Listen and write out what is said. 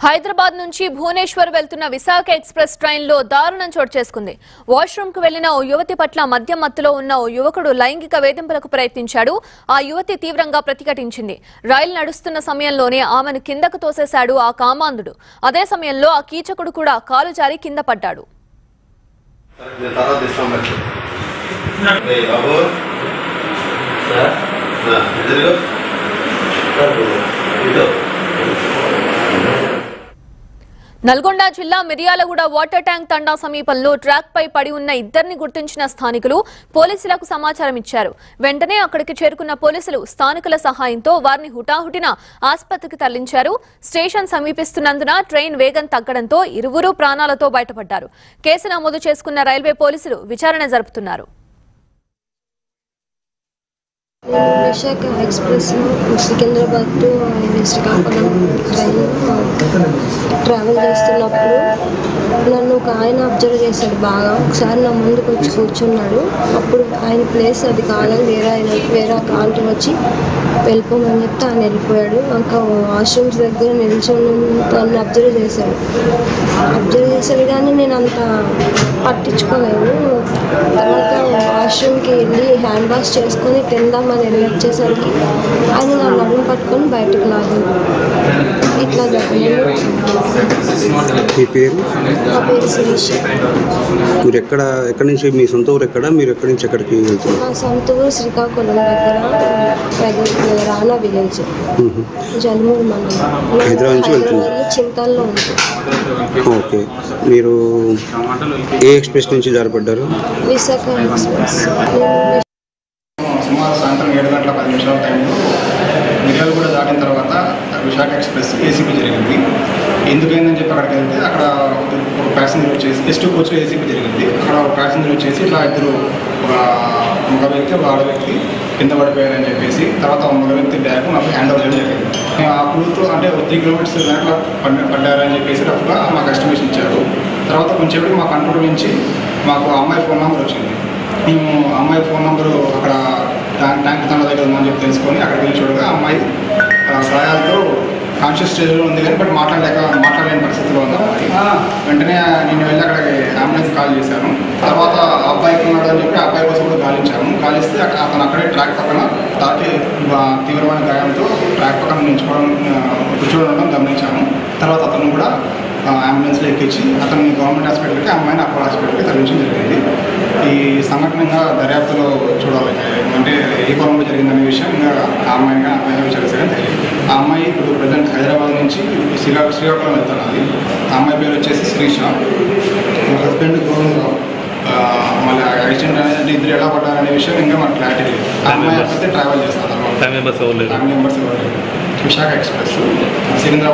హైదరాబాద్ నుంచి భువనేశ్వర్ వెళ్తున్న విశాఖ ఎక్స్ప్రెస్ ట్రైన్లో దారుణం చోటు చేసుకుంది. వాష్రూమ్కు వెళ్ళిన ఓ యువతి పట్ల మద్యం మత్తులో ఉన్న ఓ యువకుడు లైంగిక వేధింపులకు ప్రయత్నించాడు. ఆ యువతి తీవ్రంగా ప్రతిఘటించింది. రైలు నడుస్తున్న సమయంలోనే ఆమెను కిందకు తోసేశాడు ఆ కామాంధుడు. అదే సమయంలో ఆ కీచకుడు కూడా కాలు జారి కింద పడ్డాడు. సార్ ఆ, ఎదురుగో సార్ ఇదో నల్గొండ జిల్లా మిర్యాలగూడ వాటర్ ట్యాంక్ తండా సమీపంలో ట్రాక్ పై పడి ఉన్న ఇద్దరిని గుర్తించిన స్థానికులు పోలీసులకు సమాచారం ఇచ్చారు. వెంటనే అక్కడికి చేరుకున్న పోలీసులు స్థానికుల సహాయంతో వారిని హుటాహుటిన ఆసుపత్రికి తరలించారు. స్టేషన్ సమీపిస్తున్నందున ట్రైన్ వేగం తగ్గడంతో ఇరువురు ప్రాణాలతో బయటపడ్డారు. కేసు నమోదు చేసుకున్న రైల్వే పోలీసులు విచారణ జరుపుతున్నారు. Visakha express Secunderabad to Srikakulam train travel చేస్తున్నప్పుడు నన్ను ఒక ఆయన అబ్జర్వ్ చేశాడు బాగా. ఒకసారి నా ముందుకు వచ్చి కూర్చున్నాడు. అప్పుడు ఆయన ప్లేస్ అది కాదని వేరే ఆయన వేరే ఒక ఆంటీ వచ్చి వెళ్ళిపోమని చెప్తే ఆయన వెళ్ళిపోయాడు. ఇంకా వాష్రూమ్స్ దగ్గర నిల్చొని నన్ను అబ్జర్వ్ చేశాడు. అబ్జర్వ్ చేశాడు కానీ నేను అంత పట్టించుకోలేదు. తర్వాత వాష్రూమ్కి వెళ్ళి హ్యాండ్ వాష్ చేసుకొని తిందామని వెళ్ళి వచ్చేసరికి ఆయన నా నడుము పట్టుకొని బయటకు లాగాను ఇట్లా జరిగింది. మీ పేరు? మీరు ఎక్కడ ఎక్కడి నుంచి మీ సొంత ఊరు ఎక్కడ? మీరు ఎక్కడి నుంచి ఎక్కడికి వెళ్తున్నారు? మా సొంత ఊరు శ్రీకాకుళం దగ్గర రానా విలేజ్. జలుమూరు మండలం. హైదరాబాద్ నుంచి వెళ్తున్నారు. హైదరాబాద్లో చింతల్లో ఉంటుంది ఓకే. మీరు ఏ ఎక్స్ప్రెస్ నుంచి జారిపడ్డారు? విశాఖ ఎక్స్ప్రెస్. సుమారు సాయంత్రం ఏడు గంటల పది నిమిషాల టైంలో మిర్యాలు కూడా దాటిన తర్వాత విశాఖ ఎక్స్ప్రెస్ ఏసీపీ జరిగింది. ఎందుకైందని చెప్పి అక్కడికి వెళ్తే అక్కడ ఒక ప్యాసింజర్ వచ్చేసి ఎస్ట్ కోచ్లో ఏసీపీ జరిగింది. అక్కడ ఒక ప్యాసింజర్ వచ్చేసి ఇట్లా ఇద్దరు ఒక మగ వ్యక్తి ఒక ఆడ వ్యక్తి కింద పడిపోయారని చెప్పేసి తర్వాత మగ వ్యక్తి బ్యాగ్ నాకు హ్యాండ్ ఓవర్ చేయడం జరిగింది మేము ఆ క్రూతో అంటే ఒక త్రీ కిలోమీటర్స్ దాంట్లో పడ్డ పడ్డారని చెప్పేసి అప్పుడు మాకు ఎస్టిమేషన్ ఇచ్చారు. తర్వాత కొంచెం మా కంట్రోల్ నుంచి మాకు ఆ అమ్మాయి ఫోన్ నెంబర్ వచ్చింది. మేము అమ్మాయి ఫోన్ నెంబరు అక్కడ ట్యాంక్ ట్యాంక్ తన దగ్గర ఉందని చెప్పి తెలుసుకొని అక్కడికి వెళ్ళి చూడగా ఆ అమ్మాయి గాయాలతో కాన్షియస్ స్టేజ్లో ఉంది కానీ బట్ మాట్లాడలేక మాట్లాడలేని పరిస్థితిలో ఉంది. వెంటనే నేను వెళ్ళి అక్కడికి అంబులెన్స్ కాల్ చేశాను. తర్వాత అబ్బాయికి ఉన్నాడు అని చెప్పి అబ్బాయి కోసం కూడా గాలించాము గాలిస్తే అక్కడ- అతను అక్కడే ట్రాక్ పక్కన ఆ, తీవ్రమైన గాయంతో ట్రాక్ పక్కన నిల్చుకోవడం కూర్చోవడం గమనించాము తర్వాత అతను కూడా అంబులెన్స్లో ఎక్కించి అతన్ని గవర్నమెంట్ హాస్పిటల్కి అమ్మాయిని అపోలో హాస్పిటల్కి తరలించడం జరిగింది. ఈ సంఘటన ఇంకా దర్యాప్తులో చూడాలి. అంటే ఏ కోణంలో జరిగిందనే విషయం ఇంకా ఆ అమ్మాయిని కానీ అబ్బాయిని విచారిస్తారని తెలియదు ఆ అమ్మాయి ఇప్పుడు ప్రజెంట్ హైదరాబాద్ నుంచి శ్రీకా శ్రీకాకుళం వెళ్తున్నది. ఆ అమ్మాయి పేరు వచ్చేసి శ్రీష. మా హస్బెండ్ గోవిందరావు మళ్ళీ యాక్సిడెంట్ అనేది అంటే ఇద్దరు ఎలా పడ్డారనే విషయం ఇంకా మాకు క్లారిటీ లేదు. ఆ అమ్మాయి అయితే ట్రావెల్ చేస్తాను ఫైవ్ మెంబర్స్ ఎవరు family members Visakha express Secunderabad